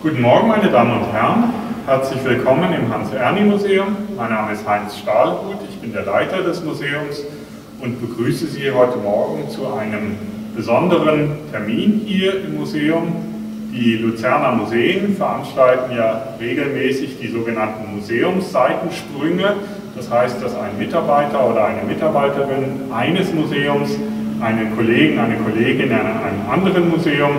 Guten Morgen, meine Damen und Herren. Herzlich willkommen im Hans-Erni-Museum. Mein Name ist Heinz Stahlhut, ich bin der Leiter des Museums und begrüße Sie heute Morgen zu einem besonderen Termin hier im Museum. Die Luzerner Museen veranstalten ja regelmäßig die sogenannten Museumsseitensprünge. Das heißt, dass ein Mitarbeiter oder eine Mitarbeiterin eines Museums einen Kollegen, eine Kollegin in einem anderen Museum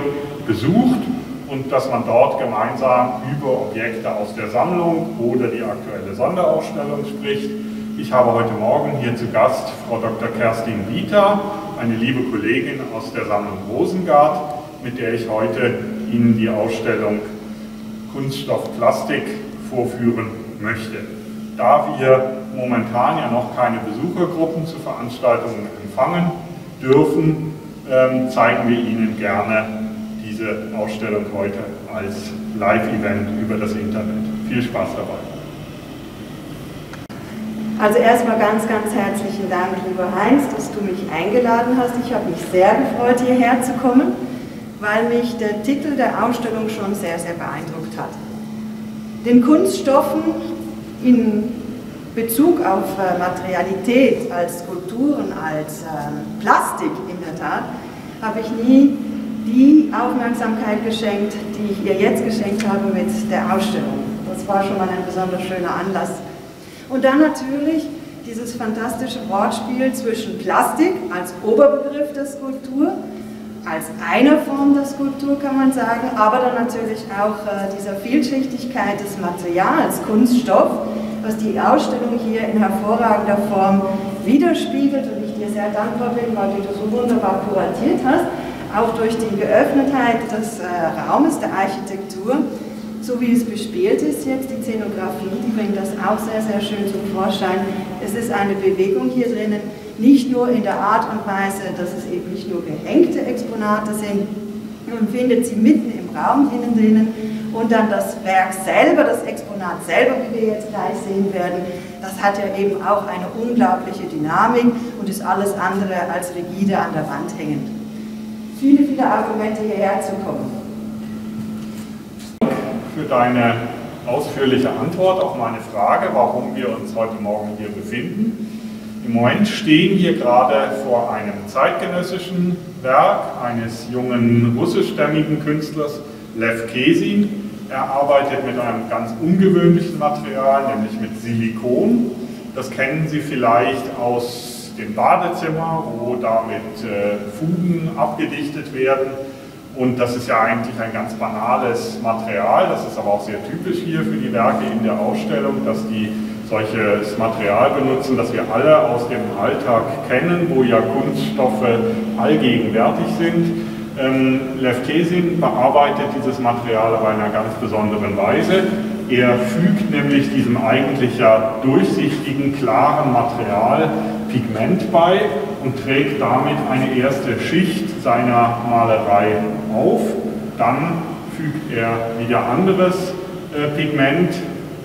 besucht und dass man dort gemeinsam über Objekte aus der Sammlung oder die aktuelle Sonderausstellung spricht. Ich habe heute Morgen hier zu Gast Frau Dr. Kerstin Bieter, eine liebe Kollegin aus der Sammlung Rosengart, mit der ich heute Ihnen die Ausstellung Kunststoff Plastik vorführen möchte. Da wir momentan ja noch keine Besuchergruppen zu Veranstaltungen empfangen dürfen, ähm, zeigen wir Ihnen gerne diese Ausstellung heute als Live-Event über das Internet. Viel Spaß dabei. Also erstmal ganz, ganz herzlichen Dank, lieber Heinz, dass du mich eingeladen hast. Ich habe mich sehr gefreut, hierher zu kommen, weil mich der Titel der Ausstellung schon sehr, sehr beeindruckt hat. Den Kunststoffen in Bezug auf äh, Materialität als Skulpturen, als ähm, Plastik in der Tat, habe ich nie die Aufmerksamkeit geschenkt, die ich ihr jetzt geschenkt habe mit der Ausstellung. Das war schon mal ein besonders schöner Anlass. Und dann natürlich dieses fantastische Wortspiel zwischen Plastik als Oberbegriff der Skulptur, als eine Form der Skulptur kann man sagen, aber dann natürlich auch äh, dieser Vielschichtigkeit des Materials, Kunststoff, was die Ausstellung hier in hervorragender Form widerspiegelt und ich dir sehr dankbar bin, weil du das so wunderbar kuratiert hast auch durch die Geöffnetheit des äh, Raumes der Architektur, so wie es bespielt ist jetzt, die Szenografie, die bringt das auch sehr, sehr schön zum Vorschein. Es ist eine Bewegung hier drinnen, nicht nur in der Art und Weise, dass es eben nicht nur gehängte Exponate sind, man findet sie mitten im Raum innen drinnen und dann das Werk selber, das Exponat selber, wie wir jetzt gleich sehen werden, das hat ja eben auch eine unglaubliche Dynamik und ist alles andere als rigide an der Wand hängend viele, viele Argumente hierher zu kommen. Für deine ausführliche Antwort auf meine Frage, warum wir uns heute Morgen hier befinden. Im Moment stehen wir gerade vor einem zeitgenössischen Werk eines jungen russischstämmigen Künstlers, Lev Kesin. Er arbeitet mit einem ganz ungewöhnlichen Material, nämlich mit Silikon. Das kennen Sie vielleicht aus dem Badezimmer, wo damit äh, Fugen abgedichtet werden. Und das ist ja eigentlich ein ganz banales Material, das ist aber auch sehr typisch hier für die Werke in der Ausstellung, dass die solches Material benutzen, das wir alle aus dem Alltag kennen, wo ja Kunststoffe allgegenwärtig sind. Ähm, Lev Kesin bearbeitet dieses Material aber in einer ganz besonderen Weise. Er fügt nämlich diesem eigentlich ja durchsichtigen, klaren Material Pigment bei und trägt damit eine erste Schicht seiner Malerei auf. Dann fügt er wieder anderes äh, Pigment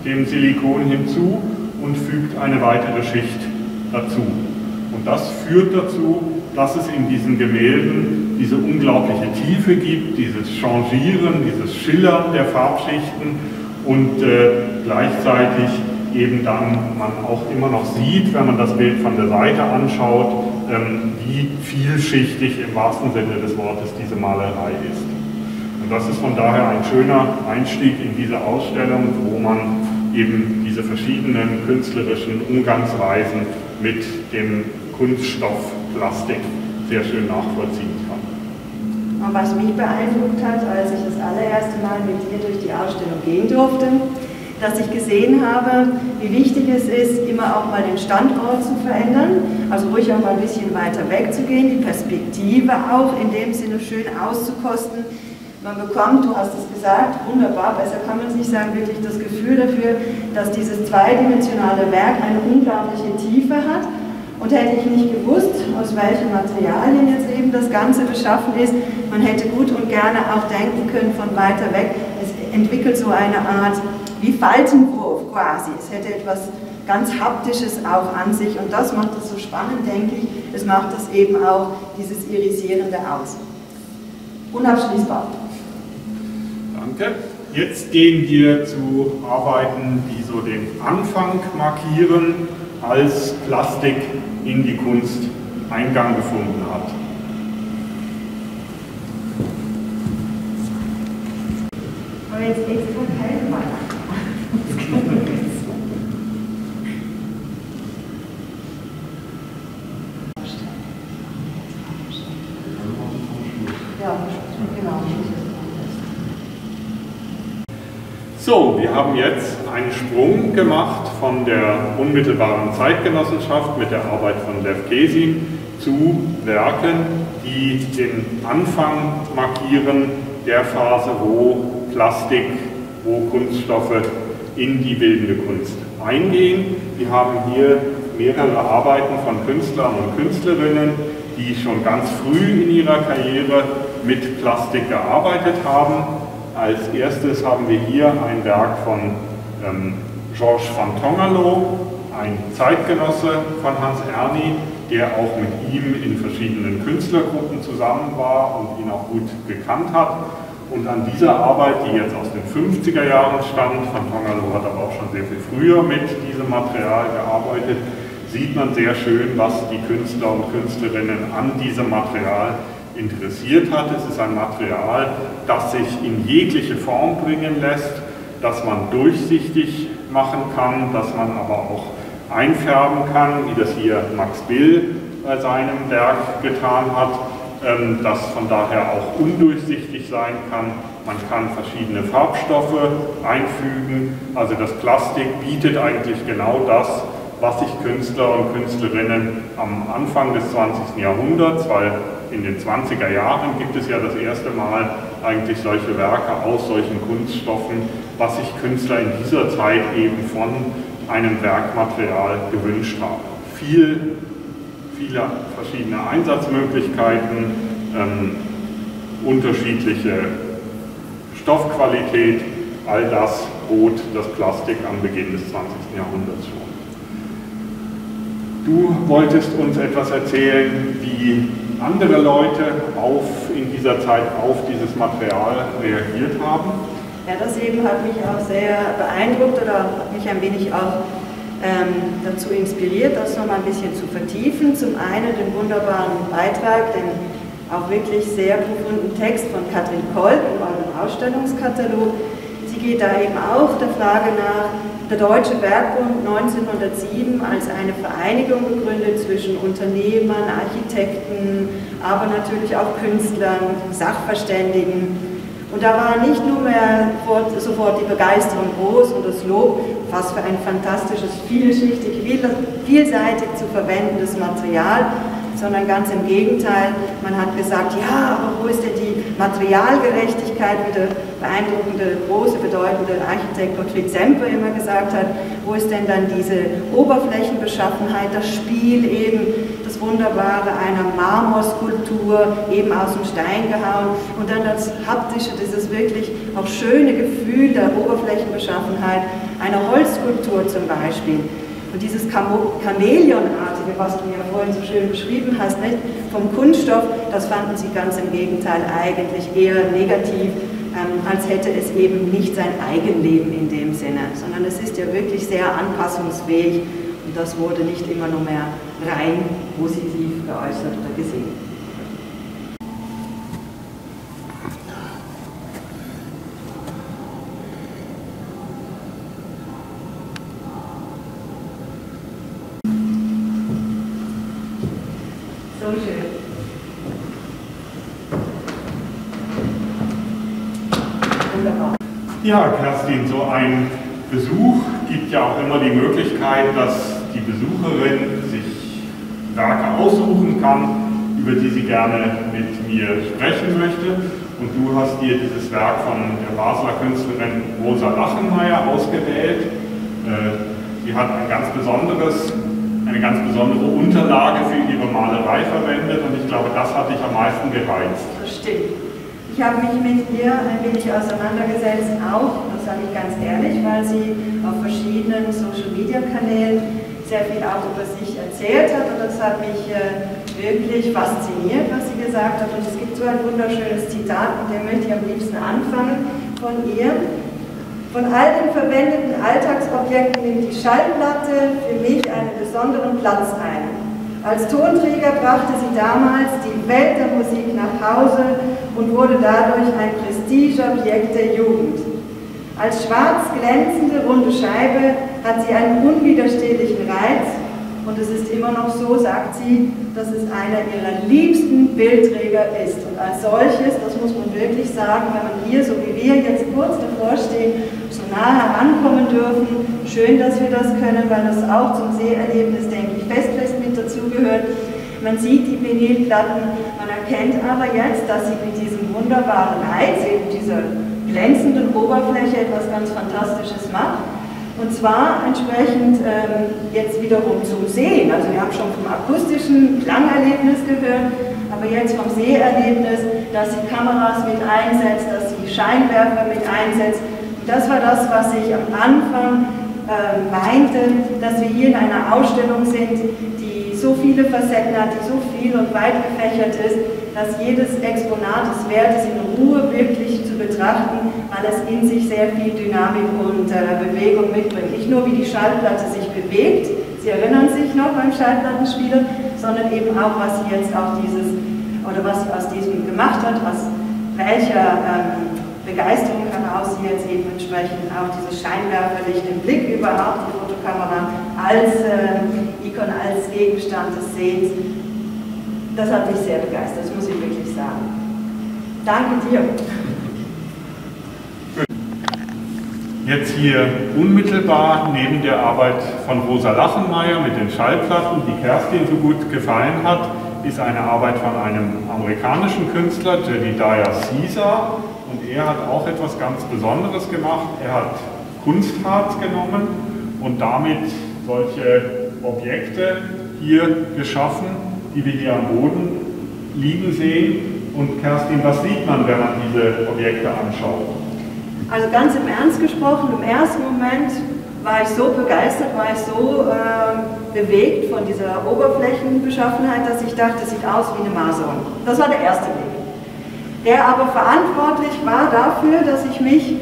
dem Silikon hinzu und fügt eine weitere Schicht dazu. Und das führt dazu, dass es in diesen Gemälden diese unglaubliche Tiefe gibt, dieses Changieren, dieses Schillern der Farbschichten und äh, gleichzeitig eben dann man auch immer noch sieht, wenn man das Bild von der Seite anschaut, ähm, wie vielschichtig im wahrsten Sinne des Wortes diese Malerei ist. Und das ist von daher ein schöner Einstieg in diese Ausstellung, wo man eben diese verschiedenen künstlerischen Umgangsweisen mit dem Kunststoff Plastik sehr schön nachvollziehen kann. Und was mich beeindruckt hat, als ich das allererste Mal mit dir durch die Ausstellung gehen durfte, dass ich gesehen habe, wie wichtig es ist, immer auch mal den Standort zu verändern, also ruhig auch mal ein bisschen weiter wegzugehen, die Perspektive auch in dem Sinne schön auszukosten. Man bekommt, du hast es gesagt, wunderbar, besser kann man es nicht sagen, wirklich das Gefühl dafür, dass dieses zweidimensionale Werk eine unglaubliche Tiefe hat. Und hätte ich nicht gewusst, aus welchen Materialien jetzt eben das Ganze beschaffen ist, man hätte gut und gerne auch denken können von weiter weg, es entwickelt so eine Art wie Faltenwurf quasi. Es hätte etwas ganz Haptisches auch an sich und das macht es so spannend, denke ich. Es macht das eben auch, dieses Irisierende aus. Unabschließbar. Danke. Jetzt gehen wir zu Arbeiten, die so den Anfang markieren, als Plastik in die Kunst Eingang gefunden hat. Aber jetzt extra keine Weihnachten. Ja, genau. So, wir haben jetzt einen Sprung gemacht von der unmittelbaren Zeitgenossenschaft mit der Arbeit von Lev Kesin zu Werken, die den Anfang markieren der Phase, wo Plastik, wo Kunststoffe in die bildende Kunst eingehen. Wir haben hier mehrere Arbeiten von Künstlern und Künstlerinnen, die schon ganz früh in ihrer Karriere mit Plastik gearbeitet haben. Als erstes haben wir hier ein Werk von ähm, Georges van Tongerlo, ein Zeitgenosse von Hans Erni, der auch mit ihm in verschiedenen Künstlergruppen zusammen war und ihn auch gut gekannt hat. Und an dieser Arbeit, die jetzt aus den 50er Jahren stammt, Van Tongerlo hat aber auch schon sehr viel früher mit diesem Material gearbeitet, sieht man sehr schön, was die Künstler und Künstlerinnen an diesem Material interessiert hat. Es ist ein Material, das sich in jegliche Form bringen lässt, das man durchsichtig machen kann, das man aber auch einfärben kann, wie das hier Max Bill bei seinem Werk getan hat, ähm, das von daher auch undurchsichtig sein kann. Man kann verschiedene Farbstoffe einfügen, also das Plastik bietet eigentlich genau das, was sich Künstler und Künstlerinnen am Anfang des 20. Jahrhunderts, weil in den 20er Jahren gibt es ja das erste Mal eigentlich solche Werke aus solchen Kunststoffen, was sich Künstler in dieser Zeit eben von einem Werkmaterial gewünscht haben. Viel, viele verschiedene Einsatzmöglichkeiten, ähm, unterschiedliche Stoffqualität, all das bot das Plastik am Beginn des 20. Jahrhunderts schon. Du wolltest uns etwas erzählen, wie andere Leute auf, in dieser Zeit auf dieses Material reagiert haben. Ja, das eben hat mich auch sehr beeindruckt oder hat mich ein wenig auch ähm, dazu inspiriert, das nochmal ein bisschen zu vertiefen. Zum einen den wunderbaren Beitrag, den auch wirklich sehr profunden Text von Katrin Kolb in eurem Ausstellungskatalog. Sie geht da eben auch der Frage nach, der Deutsche Werkbund 1907 als eine Vereinigung gegründet zwischen Unternehmern, Architekten, aber natürlich auch Künstlern, Sachverständigen. Und da war nicht nur mehr sofort die Begeisterung groß und das Lob, was für ein fantastisches, vielschichtig, vielseitig zu verwendendes Material, sondern ganz im Gegenteil. Man hat gesagt, ja, aber wo ist denn die Materialgerechtigkeit, wie der beeindruckende, große, bedeutende Architekt Gottfried Semper immer gesagt hat, wo ist denn dann diese Oberflächenbeschaffenheit, das Spiel eben, das Wunderbare einer Marmorskulptur eben aus dem Stein gehauen und dann das haptische, dieses wirklich auch schöne Gefühl der Oberflächenbeschaffenheit einer Holzskulptur zum Beispiel. Und dieses Chamäleonartige, was du ja vorhin so schön beschrieben hast, nicht? vom Kunststoff, das fanden sie ganz im Gegenteil eigentlich eher negativ, ähm, als hätte es eben nicht sein Eigenleben in dem Sinne, sondern es ist ja wirklich sehr anpassungsfähig und das wurde nicht immer nur mehr rein positiv geäußert oder gesehen. Ja, Kerstin, so ein Besuch gibt ja auch immer die Möglichkeit, dass die Besucherin sich Werke aussuchen kann, über die sie gerne mit mir sprechen möchte. Und du hast dir dieses Werk von der Basler Künstlerin Rosa Lachenmeier ausgewählt. Äh, sie hat ein ganz besonderes, eine ganz besondere Unterlage für ihre Malerei verwendet und ich glaube, das hat dich am meisten gereizt. Stimmt. Ich habe mich mit ihr ein wenig auseinandergesetzt, auch, das sage ich ganz ehrlich, weil sie auf verschiedenen Social-Media-Kanälen sehr viel auch über sich erzählt hat und das hat mich äh, wirklich fasziniert, was sie gesagt hat. Und es gibt so ein wunderschönes Zitat, mit dem möchte ich am liebsten anfangen von ihr. Von all den verwendeten Alltagsobjekten nimmt die Schallplatte für mich einen besonderen Platz ein. Als Tonträger brachte sie damals die Welt der Musik nach Hause und wurde dadurch ein Prestigeobjekt der Jugend. Als schwarz glänzende runde Scheibe hat sie einen unwiderstehlichen Reiz und es ist immer noch so, sagt sie, dass es einer ihrer liebsten Bildträger ist. Und als solches, das muss man wirklich sagen, wenn man hier, so wie wir jetzt kurz davor stehen, so nah herankommen dürfen, schön, dass wir das können, weil das auch zum Seherlebnis, denke ich, fest, fest mit dazugehört. Man sieht die Vinylplatten, man erkennt aber jetzt, dass sie mit diesem wunderbaren Reiz, eben dieser glänzenden Oberfläche etwas ganz Fantastisches macht. Und zwar entsprechend ähm, jetzt wiederum zum Sehen. Also wir haben schon vom akustischen Klangerlebnis gehört, aber jetzt vom Seherlebnis, dass sie Kameras mit einsetzt, dass sie Scheinwerfer mit einsetzt. Und das war das, was ich am Anfang äh, meinte, dass wir hier in einer Ausstellung sind, die so viele Facetten hat, die so viel und weit gefächert ist, dass jedes Exponat es wert ist, in Ruhe wirklich zu betrachten, weil es in sich sehr viel Dynamik und äh, Bewegung mitbringt. Nicht nur, wie die Schallplatte sich bewegt, Sie erinnern sich noch beim Schallplattenspieler, sondern eben auch, was jetzt auch dieses, oder was aus diesem gemacht hat, was, welcher ähm, Begeisterung heraus sie jetzt eben entsprechend auch dieses Scheinwerferlicht im Blick überhaupt, die Fotokamera als äh, Ikon, als Gegenstand des Sehens. Das hat mich sehr begeistert, das muss ich wirklich sagen. Danke dir. Jetzt hier unmittelbar neben der Arbeit von Rosa Lachenmeier mit den Schallplatten, die Kerstin so gut gefallen hat, ist eine Arbeit von einem amerikanischen Künstler, Jedediah Caesar. Und er hat auch etwas ganz Besonderes gemacht. Er hat Kunstharz genommen und damit solche Objekte hier geschaffen, die wir hier am Boden liegen sehen. Und Kerstin, was sieht man, wenn man diese Objekte anschaut? Also ganz im Ernst gesprochen, im ersten Moment war ich so begeistert, war ich so äh, bewegt von dieser Oberflächenbeschaffenheit, dass ich dachte, das sieht aus wie eine Maserung. Das war der erste Blick. Der aber verantwortlich war dafür, dass ich mich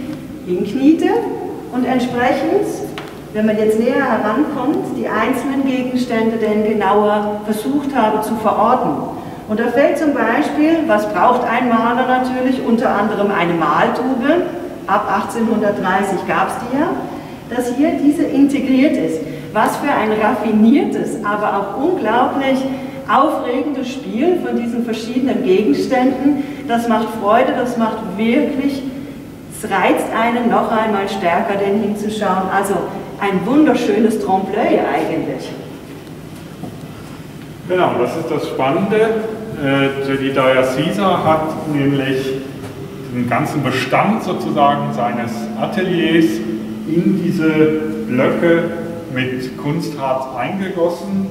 hinkniete und entsprechend, wenn man jetzt näher herankommt, die einzelnen Gegenstände denn genauer versucht habe zu verorten. Und da fällt zum Beispiel, was braucht ein Maler natürlich, unter anderem eine Maltube, ab 1830 gab es die ja, dass hier diese integriert ist. Was für ein raffiniertes, aber auch unglaublich aufregendes Spiel von diesen verschiedenen Gegenständen. Das macht Freude, das macht wirklich, es reizt einen noch einmal stärker, den hinzuschauen. Also ein wunderschönes Trompe-l'œil eigentlich. Genau, das ist das Spannende. Äh, Jedediah Caesar hat nämlich den ganzen Bestand sozusagen seines Ateliers in diese Blöcke mit Kunstharz eingegossen,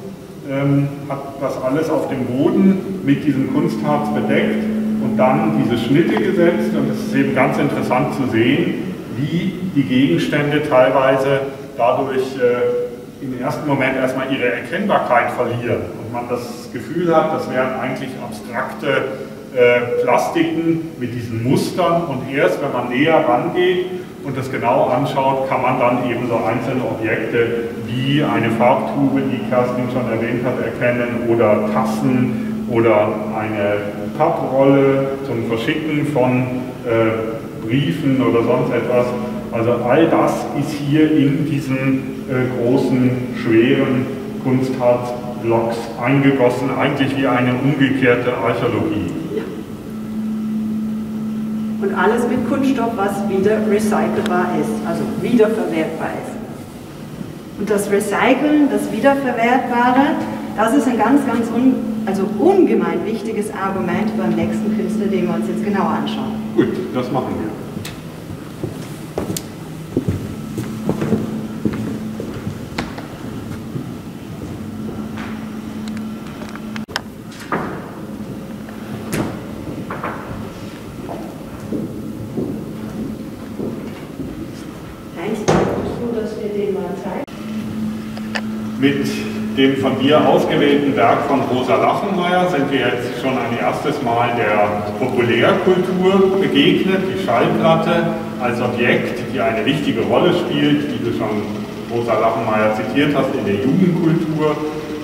ähm, hat das alles auf dem Boden mit diesem Kunstharz bedeckt und dann diese Schnitte gesetzt und es ist eben ganz interessant zu sehen, wie die Gegenstände teilweise dadurch äh, im ersten Moment erstmal ihre Erkennbarkeit verlieren und man das Gefühl hat, das wären eigentlich abstrakte äh, Plastiken mit diesen Mustern und erst wenn man näher rangeht und das genau anschaut, kann man dann eben so einzelne Objekte wie eine Farbtube, die Kerstin schon erwähnt hat, erkennen oder Tassen oder eine Papprolle zum Verschicken von äh, Briefen oder sonst etwas. Also all das ist hier in diesen äh, großen, schweren Kunstharzblocks eingegossen, eigentlich wie eine umgekehrte Archäologie und alles mit Kunststoff, was wieder recycelbar ist, also wiederverwertbar ist. Und das Recyceln, das Wiederverwertbare, das ist ein ganz, ganz un, also ungemein wichtiges Argument beim nächsten Künstler, den wir uns jetzt genauer anschauen. Gut, das machen wir. mit dem von dir ausgewählten Werk von Rosa Lachenmeier sind wir jetzt schon ein erstes Mal der Populärkultur begegnet, die Schallplatte als Objekt, die eine wichtige Rolle spielt, wie du schon Rosa Lachenmeier zitiert hast, in der Jugendkultur.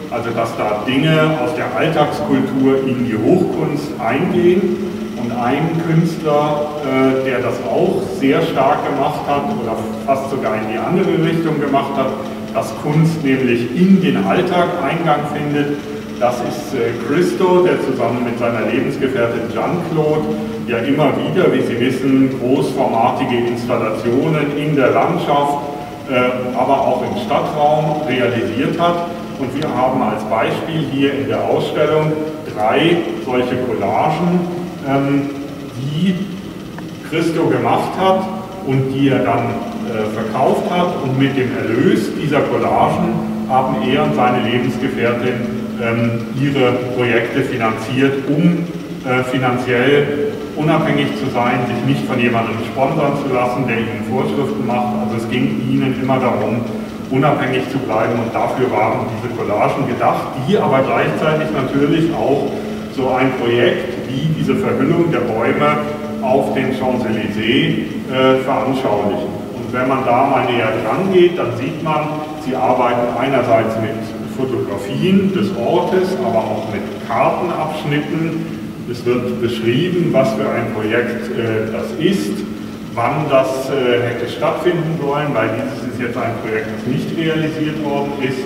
Also dass da Dinge aus der Alltagskultur in die Hochkunst eingehen. Und ein Künstler, äh, der das auch sehr stark gemacht hat oder fast sogar in die andere Richtung gemacht hat, dass Kunst nämlich in den Alltag Eingang findet. Das ist äh, Christo, der zusammen mit seiner Lebensgefährtin Jean-Claude ja immer wieder, wie Sie wissen, großformatige Installationen in der Landschaft, äh, aber auch im Stadtraum realisiert hat. Und wir haben als Beispiel hier in der Ausstellung drei solche Collagen, ähm, die Christo gemacht hat und die er dann verkauft hat und mit dem Erlös dieser Collagen haben er und seine Lebensgefährtin ähm, ihre Projekte finanziert, um äh, finanziell unabhängig zu sein, sich nicht von jemandem sponsern zu lassen, der ihnen Vorschriften macht. Also es ging ihnen immer darum, unabhängig zu bleiben und dafür waren diese Collagen gedacht, die aber gleichzeitig natürlich auch so ein Projekt wie diese Verhüllung der Bäume auf den Champs-Élysées äh, veranschaulichen. Und wenn man da mal näher dran geht, dann sieht man, sie arbeiten einerseits mit Fotografien des Ortes, aber auch mit Kartenabschnitten. Es wird beschrieben, was für ein Projekt äh, das ist, wann das äh, hätte stattfinden sollen, weil dieses ist jetzt ein Projekt, das nicht realisiert worden ist.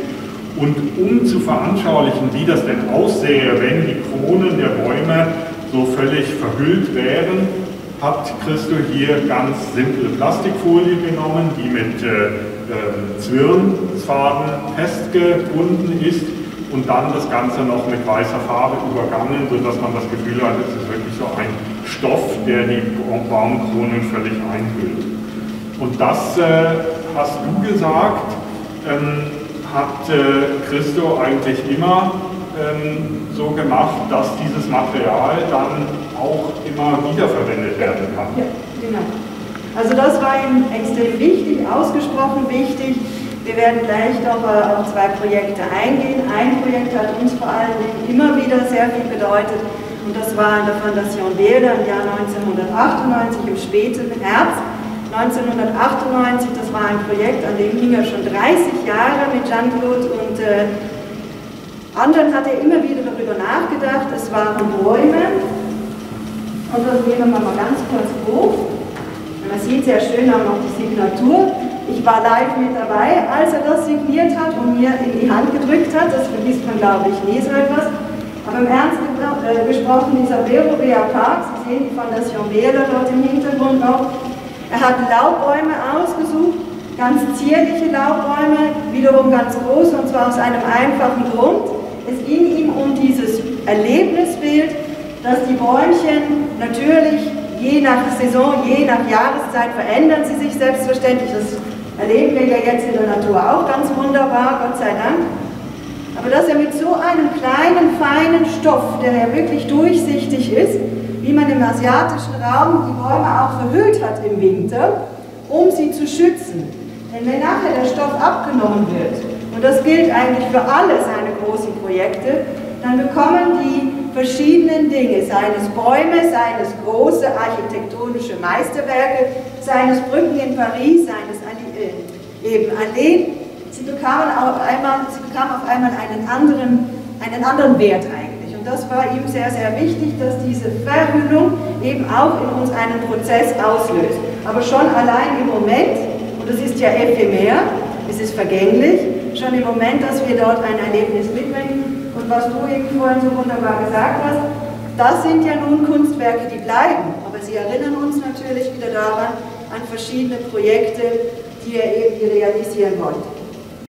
Und um zu veranschaulichen, wie das denn aussähe, wenn die Kronen der Bäume so völlig verhüllt wären, hat Christo hier ganz simple Plastikfolie genommen, die mit äh, äh, Zwirnfaden festgebunden ist und dann das Ganze noch mit weißer Farbe übergangen, sodass man das Gefühl hat, es ist wirklich so ein Stoff, der die Baumkronen völlig einhüllt. Und das äh, hast du gesagt, ähm, hat äh, Christo eigentlich immer ähm, so gemacht, dass dieses Material dann auch immer wiederverwendet werden kann. Ja, genau. Also das war ihm extrem wichtig, ausgesprochen wichtig. Wir werden gleich noch äh, auf zwei Projekte eingehen. Ein Projekt hat uns vor allen Dingen immer wieder sehr viel bedeutet und das war in der Fondation Wehle im Jahr 1998 im späten Herbst. 1998, das war ein Projekt, an dem hing er schon 30 Jahre mit Jean-Claude und äh, anderen hat er immer wieder darüber nachgedacht. Es waren Bäume, und das nehmen wir mal ganz kurz hoch. Man sieht sehr schön auch noch die Signatur. Ich war live mit dabei, als er das signiert hat und mir in die Hand gedrückt hat. Das vergisst man, glaube ich, nie so etwas. Aber im Ernst äh, gesprochen, dieser Verovea Park, Sie sehen die Fondation Wähler dort im Hintergrund noch, er hat Laubbäume ausgesucht, ganz zierliche Laubbäume, wiederum ganz große, und zwar aus einem einfachen Grund. Es ging ihm um dieses Erlebnisbild, dass die Bäumchen natürlich je nach Saison, je nach Jahreszeit verändern sie sich selbstverständlich. Das erleben wir ja jetzt in der Natur auch ganz wunderbar, Gott sei Dank. Aber dass er mit so einem kleinen, feinen Stoff, der ja wirklich durchsichtig ist, wie man im asiatischen Raum die Bäume auch verhüllt hat im Winter, um sie zu schützen. Denn wenn nachher der Stoff abgenommen wird, und das gilt eigentlich für alle seine großen Projekte, dann bekommen die verschiedenen Dinge, seien es Bäume, seien es große architektonische Meisterwerke, seien es Brücken in Paris, seien es äh, eben Alleen, sie bekamen auf einmal, sie bekamen auf einmal einen anderen, einen anderen Wert eigentlich. Und das war ihm sehr, sehr wichtig, dass diese Verhüllung eben auch in uns einen Prozess auslöst. Aber schon allein im Moment, und das ist ja ephemer, es ist vergänglich, schon im Moment, dass wir dort ein Erlebnis mitbringen, was du eben vorhin so wunderbar gesagt hast, das sind ja nun Kunstwerke, die bleiben. Aber sie erinnern uns natürlich wieder daran, an verschiedene Projekte, die er eben realisieren wollte.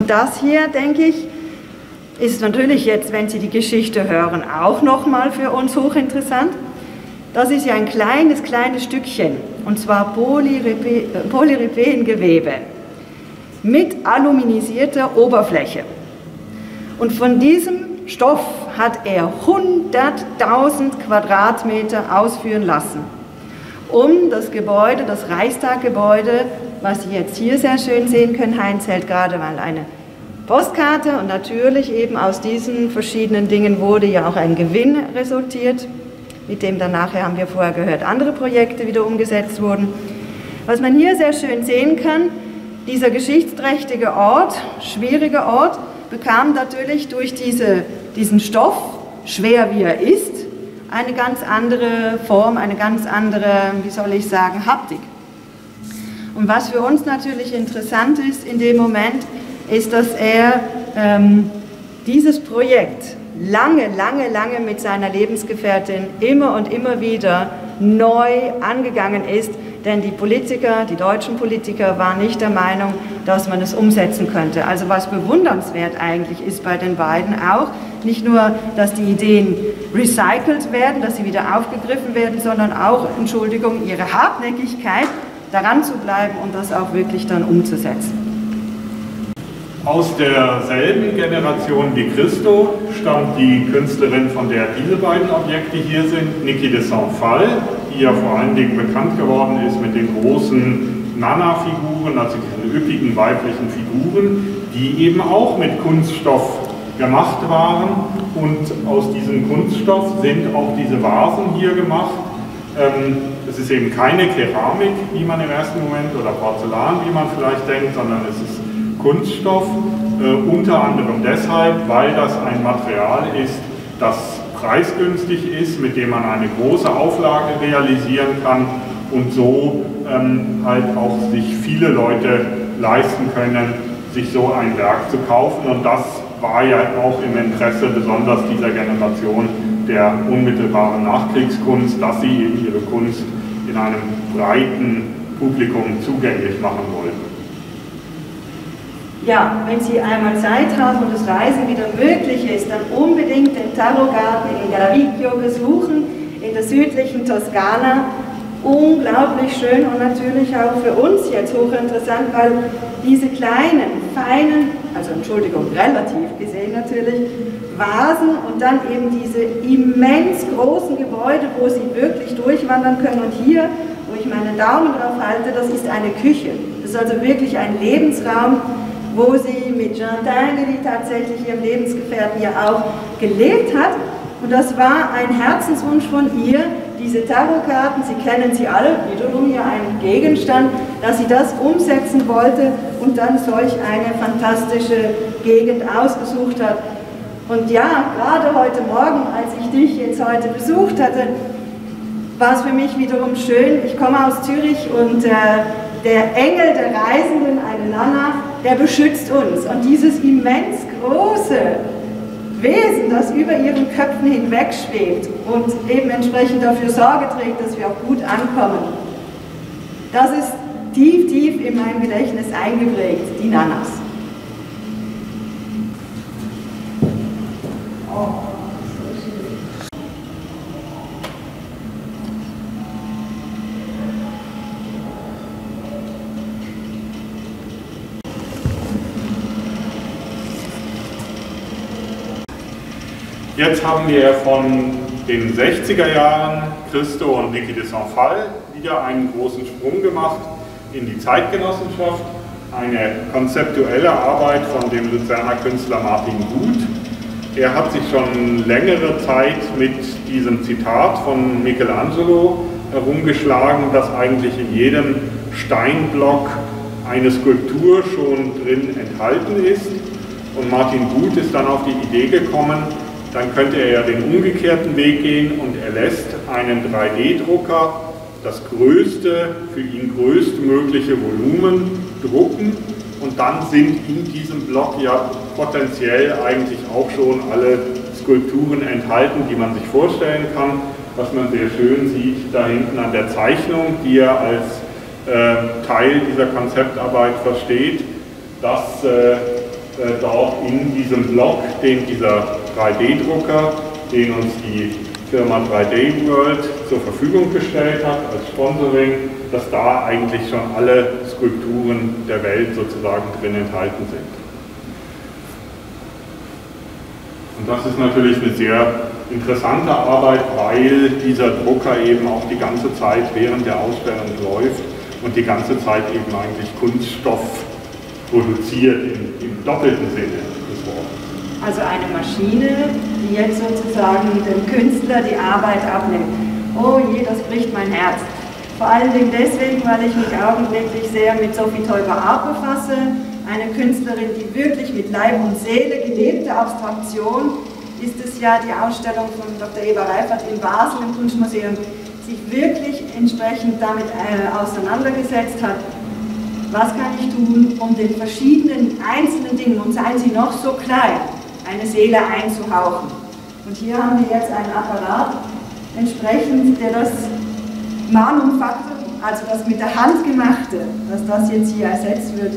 Das hier, denke ich, ist natürlich jetzt, wenn Sie die Geschichte hören, auch nochmal für uns hochinteressant. Das ist ja ein kleines, kleines Stückchen, und zwar Polyrepen-Gewebe mit aluminisierter Oberfläche. Und von diesem Stoff hat er 100.000 Quadratmeter ausführen lassen, um das Gebäude, das Reichstaggebäude, was Sie jetzt hier sehr schön sehen können, Heinz hält gerade mal eine Postkarte und natürlich eben aus diesen verschiedenen Dingen wurde ja auch ein Gewinn resultiert, mit dem dann nachher, haben wir vorher gehört, andere Projekte wieder umgesetzt wurden. Was man hier sehr schön sehen kann, dieser geschichtsträchtige Ort, schwierige Ort, bekam natürlich durch diese, diesen Stoff, schwer wie er ist, eine ganz andere Form, eine ganz andere, wie soll ich sagen, Haptik. Und was für uns natürlich interessant ist in dem Moment, ist, dass er ähm, dieses Projekt lange, lange, lange mit seiner Lebensgefährtin immer und immer wieder neu angegangen ist, denn die Politiker, die deutschen Politiker waren nicht der Meinung, dass man es umsetzen könnte. Also was bewundernswert eigentlich ist bei den beiden auch, nicht nur, dass die Ideen recycelt werden, dass sie wieder aufgegriffen werden, sondern auch, Entschuldigung, ihre Hartnäckigkeit, daran zu bleiben und das auch wirklich dann umzusetzen. Aus derselben Generation wie Christo stammt die Künstlerin, von der diese beiden Objekte hier sind, Niki de Saint-Phal, die ja vor allen Dingen bekannt geworden ist mit den großen Nana-Figuren, also diesen üppigen weiblichen Figuren, die eben auch mit Kunststoff gemacht waren. Und aus diesem Kunststoff sind auch diese Vasen hier gemacht. Ähm, es ist eben keine Keramik, wie man im ersten Moment, oder Porzellan, wie man vielleicht denkt, sondern es ist Kunststoff, äh, unter anderem deshalb, weil das ein Material ist, das preisgünstig ist, mit dem man eine große Auflage realisieren kann und so ähm, halt auch sich viele Leute leisten können, sich so ein Werk zu kaufen. Und das war ja auch im Interesse besonders dieser Generation der unmittelbaren Nachkriegskunst, dass sie eben ihre Kunst in einem breiten Publikum zugänglich machen wollten ja, wenn Sie einmal Zeit haben und das Reisen wieder möglich ist, dann unbedingt den Tarotgarten in Garavicchio besuchen, in der südlichen Toskana. Unglaublich schön und natürlich auch für uns jetzt hochinteressant, weil diese kleinen, feinen, also Entschuldigung, relativ gesehen natürlich, Vasen und dann eben diese immens großen Gebäude, wo Sie wirklich durchwandern können. Und hier, wo ich meine Daumen drauf halte, das ist eine Küche. Das ist also wirklich ein Lebensraum, wo sie mit Jean Dinguely tatsächlich ihrem Lebensgefährten ja auch gelebt hat. Und das war ein Herzenswunsch von ihr, diese Tarotkarten, Sie kennen sie alle, wiederum hier ein Gegenstand, dass sie das umsetzen wollte und dann solch eine fantastische Gegend ausgesucht hat. Und ja, gerade heute Morgen, als ich dich jetzt heute besucht hatte, war es für mich wiederum schön. Ich komme aus Zürich und äh, der Engel der Reisenden, eine Nana, der beschützt uns. Und dieses immens große Wesen, das über ihren Köpfen hinweg schwebt und eben entsprechend dafür Sorge trägt, dass wir auch gut ankommen, das ist tief, tief in meinem Gedächtnis eingeprägt, die Nanas. Oh. Jetzt haben wir von den 60er Jahren Christo und Niki de Saint-Phal wieder einen großen Sprung gemacht in die Zeitgenossenschaft. Eine konzeptuelle Arbeit von dem Luzerner Künstler Martin Gut. Er hat sich schon längere Zeit mit diesem Zitat von Michelangelo herumgeschlagen, das eigentlich in jedem Steinblock eine Skulptur schon drin enthalten ist. Und Martin Gut ist dann auf die Idee gekommen, dann könnte er ja den umgekehrten Weg gehen und er lässt einen 3D-Drucker das größte, für ihn größtmögliche Volumen drucken und dann sind in diesem Block ja potenziell eigentlich auch schon alle Skulpturen enthalten, die man sich vorstellen kann. Was man sehr schön sieht da hinten an der Zeichnung, die er als äh, Teil dieser Konzeptarbeit versteht, dass äh, dort in diesem Block, den dieser 3D-Drucker, den uns die Firma 3D World zur Verfügung gestellt hat als Sponsoring, dass da eigentlich schon alle Skulpturen der Welt sozusagen drin enthalten sind. Und das ist natürlich eine sehr interessante Arbeit, weil dieser Drucker eben auch die ganze Zeit während der Ausstellung läuft und die ganze Zeit eben eigentlich Kunststoff produziert im, im doppelten Sinne des Wortes. Also eine Maschine, die jetzt sozusagen dem Künstler die Arbeit abnimmt. Oh je, das bricht mein Herz. Vor allen Dingen deswegen, weil ich mich augenblicklich sehr mit Sophie Teuber-Art befasse, eine Künstlerin, die wirklich mit Leib und Seele gelebte Abstraktion ist es ja die Ausstellung von Dr. Eva Reifert in Basel im Kunstmuseum, sich wirklich entsprechend damit äh, auseinandergesetzt hat. Was kann ich tun, um den verschiedenen einzelnen Dingen, und seien sie noch so klein, eine Seele einzuhauchen? Und hier haben wir jetzt einen Apparat, entsprechend, der das Manufaktum, also das mit der Hand gemachte, dass das jetzt hier ersetzt wird,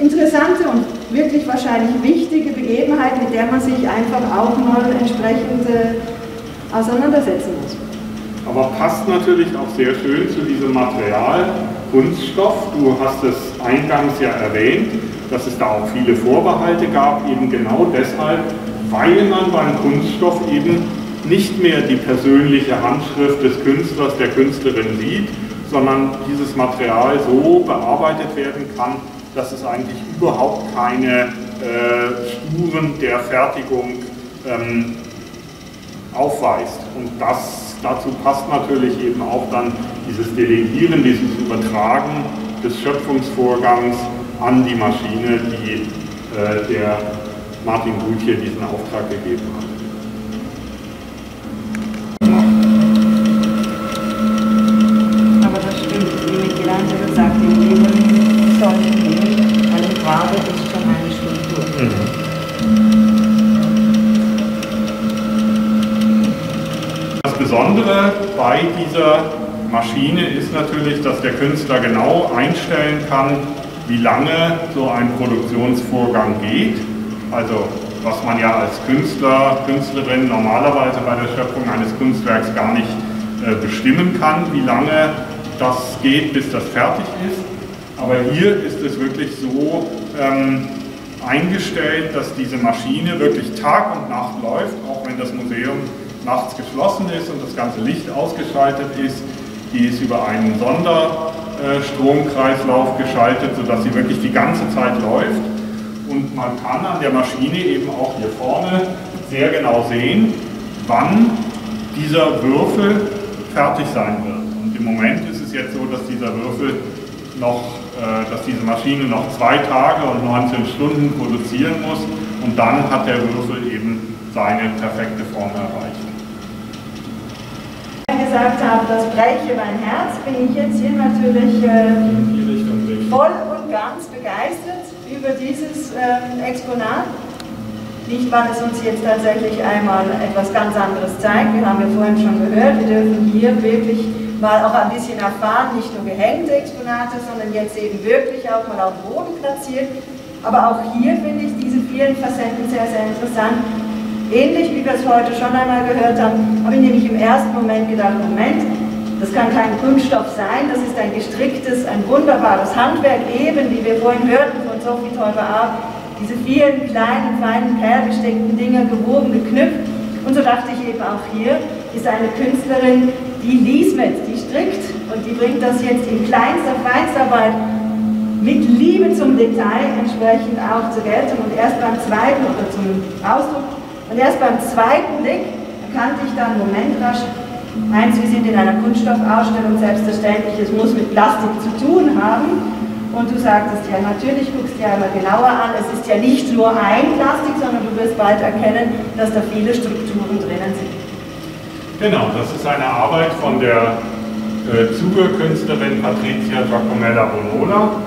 interessante und wirklich wahrscheinlich wichtige Begebenheit, mit der man sich einfach auch mal entsprechend äh, auseinandersetzen muss. Aber passt natürlich auch sehr schön zu diesem Material Kunststoff. Du hast es eingangs ja erwähnt, dass es da auch viele Vorbehalte gab, eben genau deshalb, weil man beim Kunststoff eben nicht mehr die persönliche Handschrift des Künstlers, der Künstlerin sieht, sondern dieses Material so bearbeitet werden kann, dass es eigentlich überhaupt keine äh, Spuren der Fertigung ähm, aufweist. Und das, dazu passt natürlich eben auch dann dieses Delegieren, dieses Übertragen des Schöpfungsvorgangs an die Maschine, die äh, der Martin Gut hier diesen Auftrag gegeben hat. Aber das stimmt, wie Michelangelo sagt, in jedem solchen Ding, eine Farbe ist schon eine Skulptur. Das Besondere bei dieser Maschine ist natürlich, dass der Künstler genau einstellen kann, wie lange so ein Produktionsvorgang geht. Also was man ja als Künstler, Künstlerin normalerweise bei der Schöpfung eines Kunstwerks gar nicht äh, bestimmen kann, wie lange das geht, bis das fertig ist. Aber hier ist es wirklich so ähm, eingestellt, dass diese Maschine wirklich Tag und Nacht läuft, auch wenn das Museum nachts geschlossen ist und das ganze Licht ausgeschaltet ist. Die ist über einen Sonderstromkreislauf geschaltet, sodass sie wirklich die ganze Zeit läuft. Und man kann an der Maschine eben auch hier vorne sehr genau sehen, wann dieser Würfel fertig sein wird. Und im Moment ist es jetzt so, dass dieser Würfel noch, äh, dass diese Maschine noch zwei Tage und 19 Stunden produzieren muss und dann hat der Würfel eben seine perfekte Form erreicht gesagt habe, das breche mein Herz, bin ich jetzt hier natürlich äh, voll und ganz begeistert über dieses äh, Exponat. Nicht, weil es uns jetzt tatsächlich einmal etwas ganz anderes zeigt, wir haben ja vorhin schon gehört, wir dürfen hier wirklich mal auch ein bisschen erfahren, nicht nur gehängte Exponate, sondern jetzt eben wirklich auch mal auf dem Boden platziert. Aber auch hier finde ich diese vielen Facetten sehr, sehr interessant ähnlich wie wir es heute schon einmal gehört haben, habe ich nämlich im ersten Moment gedacht, Moment, das kann kein Kunststoff sein, das ist ein gestricktes, ein wunderbares Handwerk, eben wie wir vorhin hörten von Sophie Teuber-Ab, diese vielen kleinen, feinen, perlgesteckten Dinger gewoben, geknüpft. Und so dachte ich eben auch hier, ist eine Künstlerin, die liest mit, die strickt und die bringt das jetzt in kleinster Feinstarbeit mit Liebe zum Detail entsprechend auch zur Geltung und erst beim zweiten oder zum Ausdruck und erst beim zweiten Blick erkannte ich dann Moment rasch, eins, wir sind in einer Kunststoffausstellung, selbstverständlich, es muss mit Plastik zu tun haben. Und du sagtest ja, natürlich guckst du dir einmal genauer an, es ist ja nicht nur ein Plastik, sondern du wirst bald erkennen, dass da viele Strukturen drinnen sind. Genau, das ist eine Arbeit von der äh, Zugerkünstlerin Patricia Giacomella Bonola.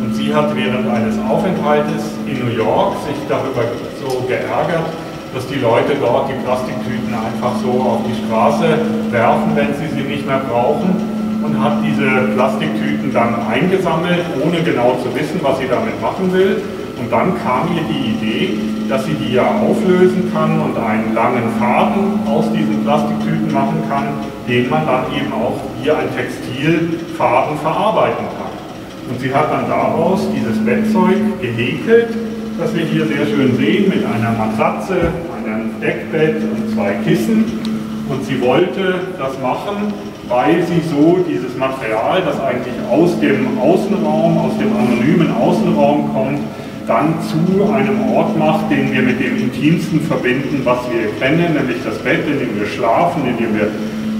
Und sie hat während eines Aufenthaltes in New York sich darüber so geärgert, dass die Leute dort die Plastiktüten einfach so auf die Straße werfen, wenn sie sie nicht mehr brauchen und hat diese Plastiktüten dann eingesammelt, ohne genau zu wissen, was sie damit machen will. Und dann kam ihr die Idee, dass sie die ja auflösen kann und einen langen Faden aus diesen Plastiktüten machen kann, den man dann eben auch wie ein Textilfaden verarbeiten kann. Und sie hat dann daraus dieses Bettzeug gehäkelt das wir hier sehr schön sehen, mit einer Matratze, einem Deckbett und zwei Kissen. Und sie wollte das machen, weil sie so dieses Material, das eigentlich aus dem Außenraum, aus dem anonymen Außenraum kommt, dann zu einem Ort macht, den wir mit dem Intimsten verbinden, was wir kennen, nämlich das Bett, in dem wir schlafen, in dem wir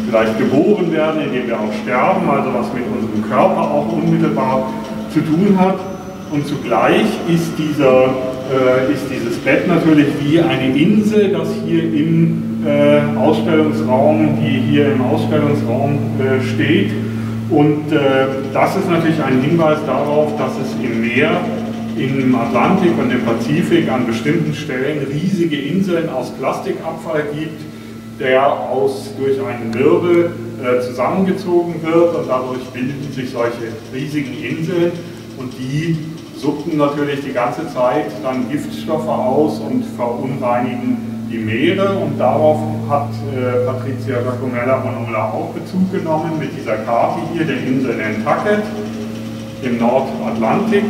vielleicht geboren werden, in dem wir auch sterben, also was mit unserem Körper auch unmittelbar zu tun hat. Und zugleich ist, dieser, äh, ist dieses Bett natürlich wie eine Insel, das hier im äh, Ausstellungsraum, die hier im Ausstellungsraum äh, steht. Und äh, das ist natürlich ein Hinweis darauf, dass es im Meer, im Atlantik und im Pazifik an bestimmten Stellen riesige Inseln aus Plastikabfall gibt, der aus, durch einen Wirbel äh, zusammengezogen wird und dadurch bilden sich solche riesigen Inseln und die suppten natürlich die ganze Zeit dann Giftstoffe aus und verunreinigen die Meere und darauf hat äh, Patricia Giacomella Manola auch Bezug genommen mit dieser Karte hier der Insel Nantucket im Nordatlantik.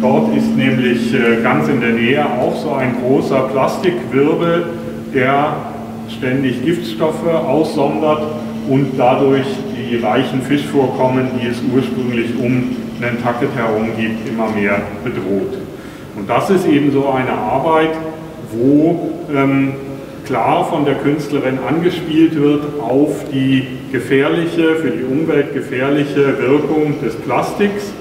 Dort ist nämlich äh, ganz in der Nähe auch so ein großer Plastikwirbel, der ständig Giftstoffe aussondert und dadurch die reichen Fischvorkommen, die es ursprünglich um Nantucket herum gibt, immer mehr bedroht. Und das ist eben so eine Arbeit, wo ähm, klar von der Künstlerin angespielt wird auf die gefährliche, für die Umwelt gefährliche Wirkung des Plastiks.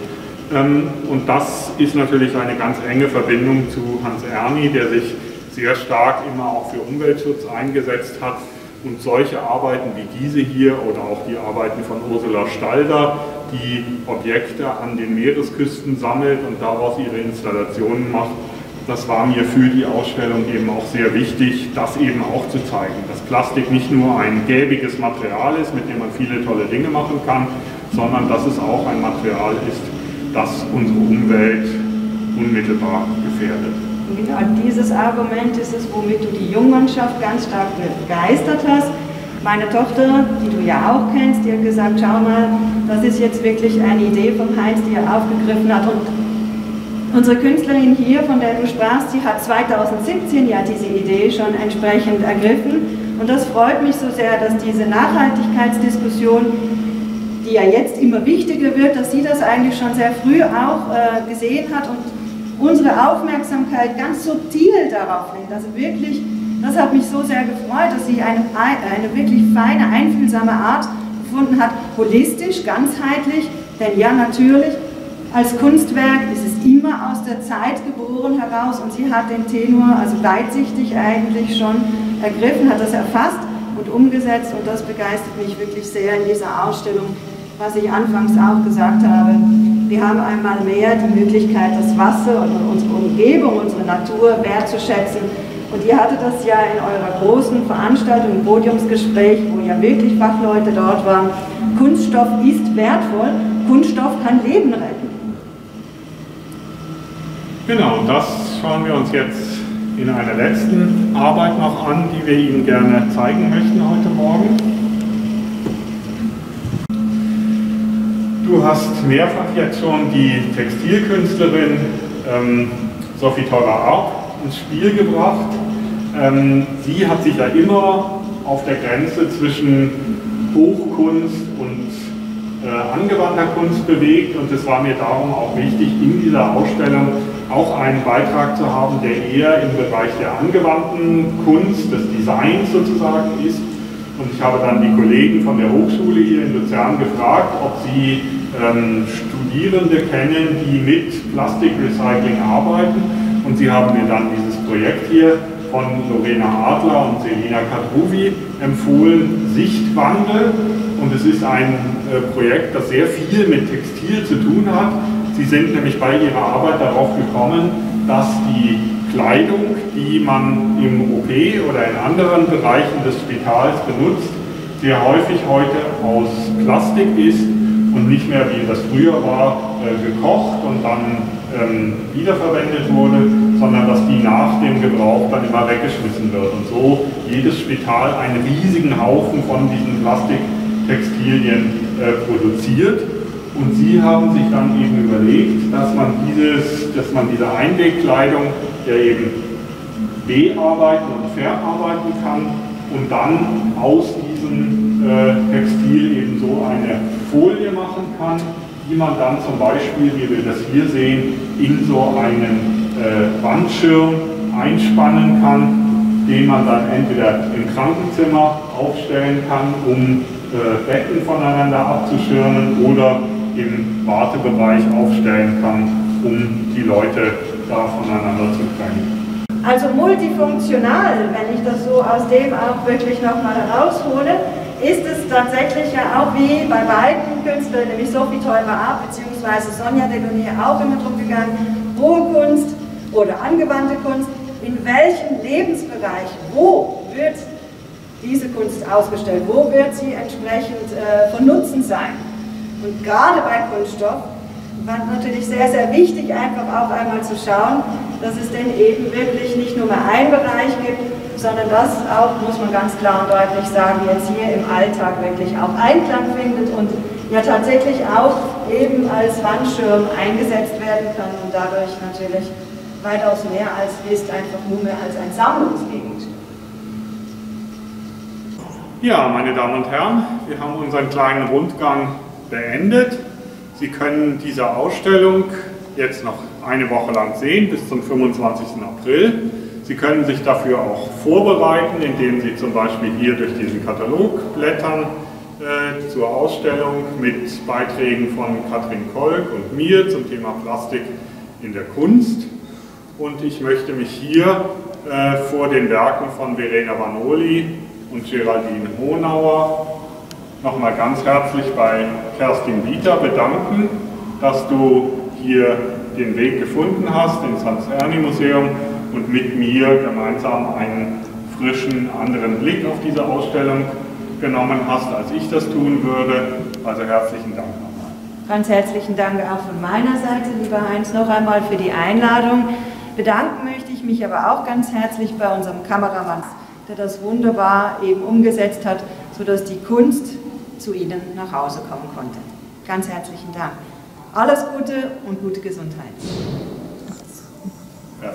Ähm, und das ist natürlich eine ganz enge Verbindung zu Hans Erni, der sich sehr stark immer auch für Umweltschutz eingesetzt hat und solche Arbeiten wie diese hier oder auch die Arbeiten von Ursula Stalder, die Objekte an den Meeresküsten sammelt und daraus ihre Installationen macht, das war mir für die Ausstellung eben auch sehr wichtig, das eben auch zu zeigen, dass Plastik nicht nur ein gäbiges Material ist, mit dem man viele tolle Dinge machen kann, sondern dass es auch ein Material ist, das unsere Umwelt unmittelbar gefährdet. Genau, dieses Argument ist es, womit du die Jungmannschaft ganz stark begeistert hast. Meine Tochter, die du ja auch kennst, die hat gesagt, schau mal, das ist jetzt wirklich eine Idee von Heinz, die er aufgegriffen hat. Und unsere Künstlerin hier, von der du sprachst, die hat 2017 ja diese Idee schon entsprechend ergriffen. Und das freut mich so sehr, dass diese Nachhaltigkeitsdiskussion, die ja jetzt immer wichtiger wird, dass sie das eigentlich schon sehr früh auch äh, gesehen hat und unsere Aufmerksamkeit ganz subtil darauf lenkt. Also wirklich, das hat mich so sehr gefreut, dass sie eine, eine wirklich feine, einfühlsame Art gefunden hat, holistisch, ganzheitlich, denn ja, natürlich, als Kunstwerk ist es immer aus der Zeit geboren heraus und sie hat den Tenor, also weitsichtig eigentlich schon ergriffen, hat das erfasst und umgesetzt und das begeistert mich wirklich sehr in dieser Ausstellung, was ich anfangs auch gesagt habe wir haben einmal mehr die Möglichkeit, das Wasser und unsere Umgebung, unsere Natur wertzuschätzen. Und ihr hattet das ja in eurer großen Veranstaltung, Podiumsgespräch, wo ja wirklich Fachleute dort waren. Kunststoff ist wertvoll, Kunststoff kann Leben retten. Genau, das schauen wir uns jetzt in einer letzten Arbeit noch an, die wir Ihnen gerne zeigen möchten heute Morgen. Du hast mehrfach jetzt schon die Textilkünstlerin ähm, Sophie Teurer-Arp ins Spiel gebracht. Ähm, sie hat sich ja immer auf der Grenze zwischen Hochkunst und äh, angewandter Kunst bewegt und es war mir darum auch wichtig, in dieser Ausstellung auch einen Beitrag zu haben, der eher im Bereich der angewandten Kunst, des Designs sozusagen ist und ich habe dann die Kollegen von der Hochschule hier in Luzern gefragt, ob sie ähm, Studierende kennen, die mit Plastikrecycling arbeiten. Und sie haben mir dann dieses Projekt hier von Lorena Adler und Selina Kadruvi empfohlen, Sichtwandel. Und es ist ein äh, Projekt, das sehr viel mit Textil zu tun hat. Sie sind nämlich bei ihrer Arbeit darauf gekommen, dass die Kleidung, die man im OP oder in anderen Bereichen des Spitals benutzt, sehr häufig heute aus Plastik ist und nicht mehr, wie das früher war, äh, gekocht und dann ähm, wiederverwendet wurde, sondern dass die nach dem Gebrauch dann immer weggeschmissen wird und so jedes Spital einen riesigen Haufen von diesen Plastiktextilien äh, produziert. Und sie haben sich dann eben überlegt, dass man, dieses, dass man diese Einwegkleidung ja eben bearbeiten und verarbeiten kann und dann aus diesen äh, Textil eben so eine Folie machen kann, die man dann zum Beispiel, wie wir das hier sehen, in so einen äh, Wandschirm einspannen kann, den man dann entweder im Krankenzimmer aufstellen kann, um äh, Betten voneinander abzuschirmen oder im Wartebereich aufstellen kann, um die Leute da voneinander zu trennen. Also multifunktional, wenn ich das so aus dem auch wirklich nochmal heraushole, ist es tatsächlich ja auch wie bei beiden Künstlern, nämlich Sophie Teuber bzw. Sonja Delonier auch immer drum gegangen, hohe Kunst oder angewandte Kunst, in welchem Lebensbereich, wo wird diese Kunst ausgestellt, wo wird sie entsprechend äh, von Nutzen sein. Und gerade bei Kunststoff war natürlich sehr, sehr wichtig, einfach auch einmal zu schauen, dass es denn eben wirklich nicht nur mehr einen Bereich gibt, sondern das auch, muss man ganz klar und deutlich sagen, jetzt hier im Alltag wirklich auch Einklang findet und ja tatsächlich auch eben als Wandschirm eingesetzt werden kann und dadurch natürlich weitaus mehr als ist, einfach nur mehr als ein Sammlungsgegenstand. Ja, meine Damen und Herren, wir haben unseren kleinen Rundgang beendet. Sie können diese Ausstellung jetzt noch eine Woche lang sehen, bis zum 25. April. Sie können sich dafür auch vorbereiten, indem Sie zum Beispiel hier durch diesen Katalog blättern äh, zur Ausstellung mit Beiträgen von Katrin Kolk und mir zum Thema Plastik in der Kunst. Und ich möchte mich hier äh, vor den Werken von Verena Vanoli und Geraldine Honauer nochmal ganz herzlich bei Kerstin Dieter bedanken, dass du hier den Weg gefunden hast ins Hans-Erni-Museum und mit mir gemeinsam einen frischen, anderen Blick auf diese Ausstellung genommen hast, als ich das tun würde. Also herzlichen Dank nochmal. Ganz herzlichen Dank auch von meiner Seite, lieber Heinz, noch einmal für die Einladung. Bedanken möchte ich mich aber auch ganz herzlich bei unserem Kameramann, der das wunderbar eben umgesetzt hat, sodass die Kunst zu Ihnen nach Hause kommen konnte. Ganz herzlichen Dank. Alles Gute und gute Gesundheit. Ja.